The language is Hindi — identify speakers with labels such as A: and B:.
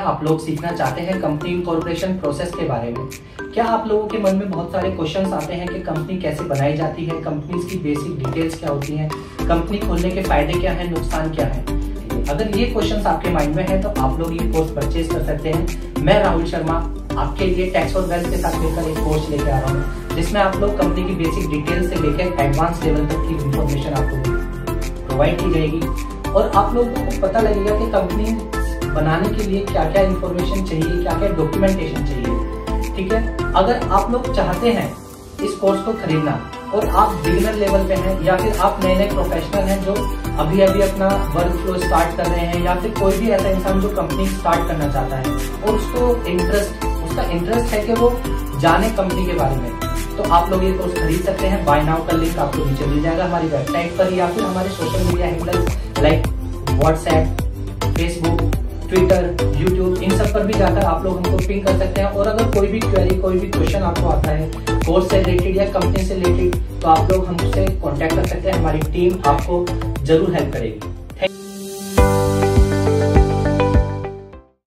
A: आप लोग सीखना चाहते हैं कंपनी इनकॉर्पोरेशन प्रोसेस के बारे में? क्या आप लोगों के मन में बहुत सारे क्वेश्चंस आते हैं कि कंपनी कैसे बनाई जाती है? कंपनी की बेसिक डिटेल्स क्या होती हैं? कंपनी खोलने के फ़ायदे क्या हैं? नुकसान क्या है? अगर ये क्वेश्चंस आपके माइंड में है तो आप लोग ये कोर्स परचेज कर सकते हैं। मैं राहुल शर्मा, आपके लिए टैक्स और वेल्थ के साथ मिलकर एक कोर्स लेके आ रहा हूँ, जिसमें आप लोग कंपनी की बेसिक डिटेल से लेकर एडवांस लेवल तक की इंफॉर्मेशन आपको प्रोवाइड की जाएगी। और आप लोगों को पता लगेगा कि कंपनी बनाने के लिए क्या क्या इंफॉर्मेशन चाहिए क्या क्या डॉक्यूमेंटेशन चाहिए, ठीक है? अगर आप लोग चाहते हैं इस कोर्स को खरीदना और आप बिगिनर लेवल पे हैं या फिर आप नए नए प्रोफेशनल हैं जो अभी अभी अपना वर्क फ्लो स्टार्ट कर रहे हैं या फिर कोई भी ऐसा इंसान जो कंपनी स्टार्ट करना चाहता है और उसको इंटरेस्ट उसका इंटरेस्ट है कि वो जाने कंपनी के बारे में तो आप लोग ये कोर्स खरीद सकते हैं। बाय नाउ का लिंक आपको नीचे मिल जाएगा हमारी वेबसाइट पर या फिर हमारे social media handle like WhatsApp Facebook Twitter YouTube इन सब पर भी जाकर आप लोग हमको पिंग कर सकते हैं। और अगर कोई भी क्वेरी कोई भी क्वेश्चन आपको आता है कोर्स से रिलेटेड या कंपनी से रिलेटेड तो आप लोग हमसे कॉन्टेक्ट कर सकते हैं। हमारी टीम आपको ज़रूर हेल्प करेगी।